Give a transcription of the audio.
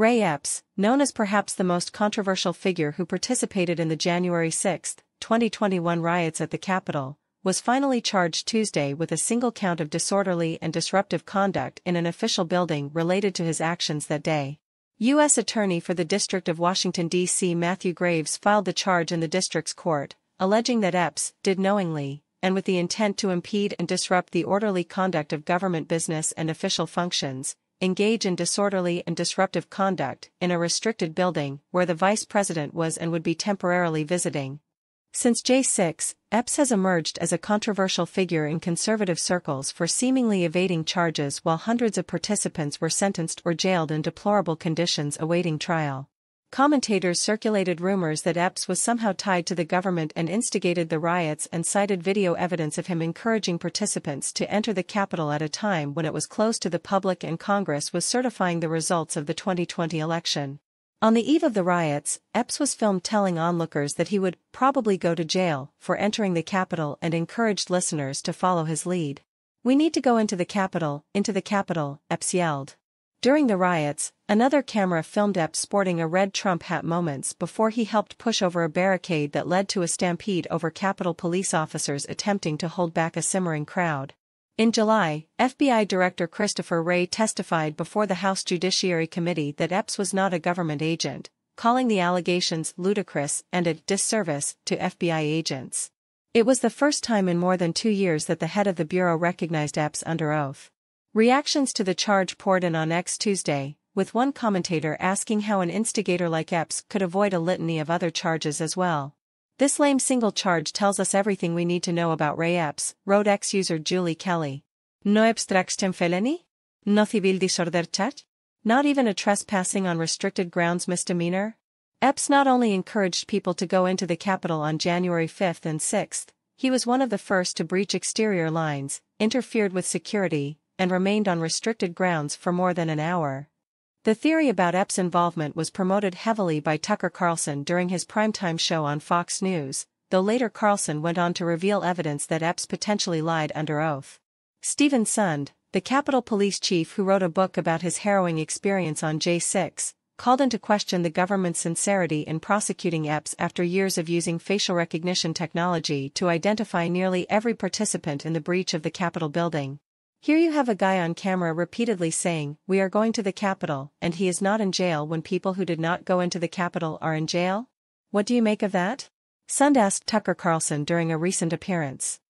Ray Epps, known as perhaps the most controversial figure who participated in the January 6, 2021 riots at the Capitol, was finally charged Tuesday with a single count of disorderly and disruptive conduct in an official building related to his actions that day. U.S. Attorney for the District of Washington, D.C. Matthew Graves filed the charge in the district's court, alleging that Epps did knowingly, and with the intent to impede and disrupt the orderly conduct of government business and official functions, engage in disorderly and disruptive conduct in a restricted building where the vice president was and would be temporarily visiting. Since J6, Epps has emerged as a controversial figure in conservative circles for seemingly evading charges while hundreds of participants were sentenced or jailed in deplorable conditions awaiting trial. Commentators circulated rumors that Epps was somehow tied to the government and instigated the riots and cited video evidence of him encouraging participants to enter the Capitol at a time when it was closed to the public and Congress was certifying the results of the 2020 election. On the eve of the riots, Epps was filmed telling onlookers that he would probably go to jail for entering the Capitol and encouraged listeners to follow his lead. We need to go into the Capitol, into the Capitol, Epps yelled. During the riots, another camera filmed Epps sporting a red Trump hat moments before he helped push over a barricade that led to a stampede over Capitol police officers attempting to hold back a simmering crowd. In July, FBI Director Christopher Wray testified before the House Judiciary Committee that Epps was not a government agent, calling the allegations ludicrous and a disservice to FBI agents. It was the first time in more than two years that the head of the Bureau recognized Epps under oath. Reactions to the charge poured in on X Tuesday, with one commentator asking how an instigator like Epps could avoid a litany of other charges as well. This lame single charge tells us everything we need to know about Ray Epps, wrote ex-user Julie Kelly. No obstruction felony? No civil disorder charge? Not even a trespassing on restricted grounds misdemeanor? Epps not only encouraged people to go into the Capitol on January 5 and 6, he was one of the first to breach exterior lines, interfered with security, and remained on restricted grounds for more than an hour. The theory about Epps' involvement was promoted heavily by Tucker Carlson during his primetime show on Fox News, though later Carlson went on to reveal evidence that Epps potentially lied under oath. Steven Sund, the Capitol Police chief who wrote a book about his harrowing experience on J6, called into question the government's sincerity in prosecuting Epps after years of using facial recognition technology to identify nearly every participant in the breach of the Capitol building. Here you have a guy on camera repeatedly saying, we are going to the Capitol, and he is not in jail when people who did not go into the Capitol are in jail? What do you make of that? Sund asked Tucker Carlson during a recent appearance.